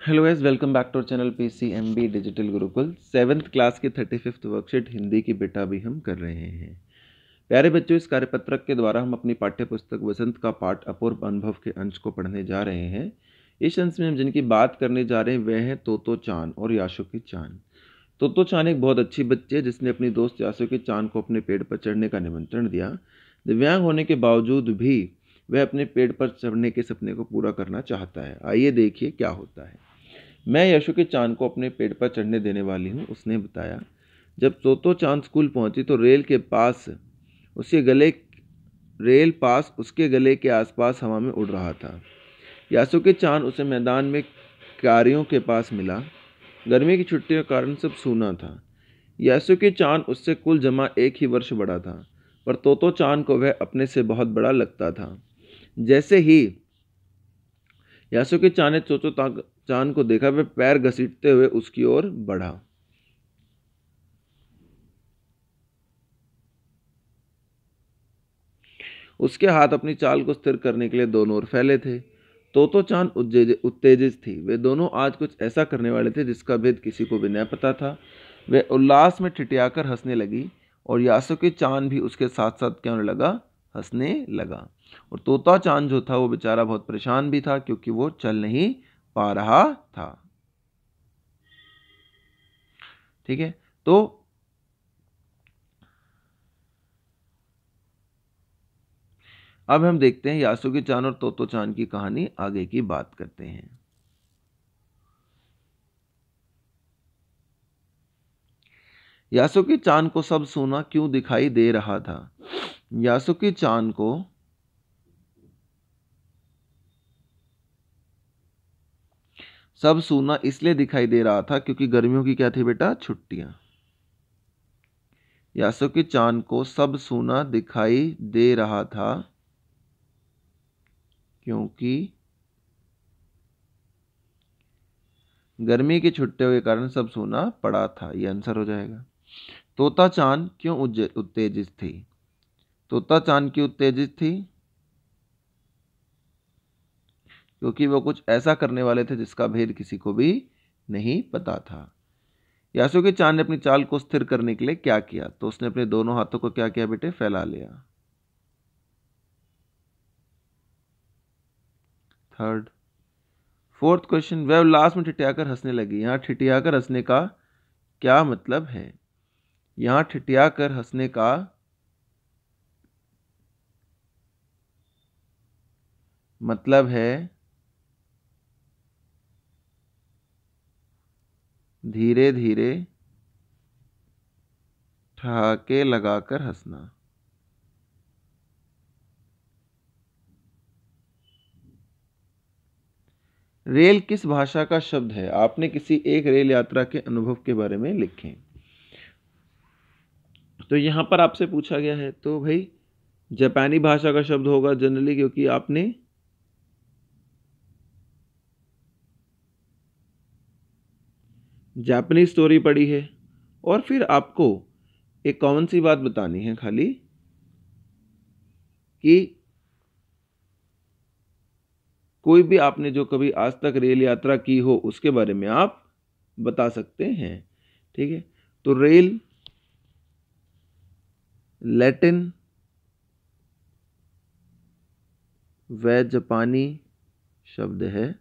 Hello guys welcome back to channel P C M B digital Gurukul seventh class की thirty fifth worksheet Hindi की बेटा भी हम कर रहे हैं। प्यारे बच्चों, इस कार्यपत्रक के द्वारा हम अपनी पाठ्य पुस्तक वसंत का पाठ अपूर्व अनुभव के अंश को पढ़ने जा रहे हैं। इस अंश में हम जिनकी बात करने जा रहे हैं, वह हैं तोतो चाँद और याशो की चाँद तोतो चाँद एक बहुत अच्छी बच्ची है, जिसने अपनी दोस्त याशो की चाँद को अपने पेड़ पर चढ़ने का निमंत्रण दिया। दिव्यांग होने के बावजूद भी वह अपने पेड़ पर चढ़ने के सपने को पूरा करना चाहता है। आइए देखिए क्या होता है। मैं यशु के चाँद को अपने पेड़ पर चढ़ने देने वाली हूँ, उसने बताया। जब तोतो चाँद स्कूल पहुँची तो रेल के पास, उसके गले, रेल पास उसके गले के आसपास हवा में उड़ रहा था। यासु के चाँद उसे मैदान में कारियों के पास मिला। गर्मी की छुट्टियों के कारण सब सूना था। यासु के चाँद उससे कुल जमा एक ही वर्ष बड़ा था, पर तोतो चाँद को वह अपने से बहुत बड़ा लगता था। जैसे ही यासु के चाँद ने चोचो चाँद को देखा वह पैर घसीटते हुए उसकी ओर बढ़ा। उसके हाथ अपनी चाल को स्थिर करने के लिए दोनों ओर फैले थे। तो तो चाँद उत्तेजित थी। वे दोनों आज कुछ ऐसा करने वाले थे जिसका भेद किसी को भी न पता था। वे उल्लास में ठिठियाकर हंसने लगी और यासु के चाँद भी उसके साथ साथ क्या होने लगा? हंसने लगा। और तोता चाँद जो था, वो बेचारा बहुत परेशान भी था, क्योंकि वो चल नहीं पा रहा था। ठीक है? तो अब हम देखते हैं यासुकी चाँद और तोतो चाँद की कहानी आगे की बात करते हैं। यासुकी चाँद को सब सोना क्यों दिखाई दे रहा था? यासुकी चाँद को सब सूना इसलिए दिखाई दे रहा था क्योंकि गर्मियों की क्या थी बेटा? छुट्टियाँ। यासो के चाँद को सब सूना दिखाई दे रहा था क्योंकि गर्मी की छुट्टियों के कारण सब सोना पड़ा था। यह आंसर हो जाएगा। तोता चाँद क्यों उत्तेजित थी? तोता चाँद की उत्तेजित थी, क्योंकि वो कुछ ऐसा करने वाले थे जिसका भेद किसी को भी नहीं पता था। यासु के चाँद ने अपनी चाल को स्थिर करने के लिए क्या किया? तो उसने अपने दोनों हाथों को क्या किया बेटे? फैला लिया। थर्ड फोर्थ क्वेश्चन वह लास्ट में ठिठियाकर हंसने लगी। यहाँ ठिठियाकर हंसने का क्या मतलब है? यहाँ ठिठियाकर हंसने का मतलब है धीरे धीरे ठहाके लगाकर हंसना। रेल किस भाषा का शब्द है? आपने किसी एक रेल यात्रा के अनुभव के बारे में लिखें। तो यहाँ पर आपसे पूछा गया है तो भाई, जापानी भाषा का शब्द होगा जनरली क्योंकि आपने जापानीज स्टोरी पढ़ी है और फिर आपको एक कॉमन सी बात बतानी है खाली कि कोई भी आपने जो कभी आज तक रेल यात्रा की हो, उसके बारे में आप बता सकते हैं, ठीक है? तो रेल लैटिन व जापानी शब्द है।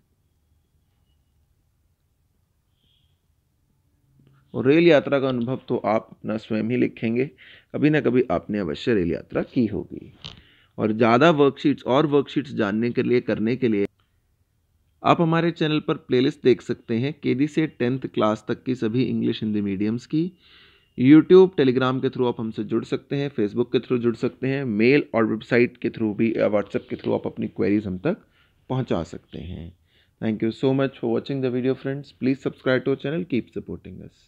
और रेल यात्रा का अनुभव तो आप अपना स्वयं ही लिखेंगे। कभी ना कभी आपने अवश्य रेल यात्रा की होगी। और ज़्यादा वर्कशीट्स और वर्कशीट्स जानने के लिए, करने के लिए आप हमारे चैनल पर प्लेलिस्ट देख सकते हैं के से टेंथ क्लास तक की सभी इंग्लिश हिंदी मीडियम्स की। यूट्यूब टेलीग्राम के थ्रू आप हमसे जुड़ सकते हैं फेसबुक के थ्रू जुड़ सकते हैं मेल और वेबसाइट के थ्रू भी व्हाट्सएप के थ्रू आप अपनी क्वेरीज हम तक पहुँचा सकते हैं। Thank you so much for watching the video friends please subscribe to channel keep supporting us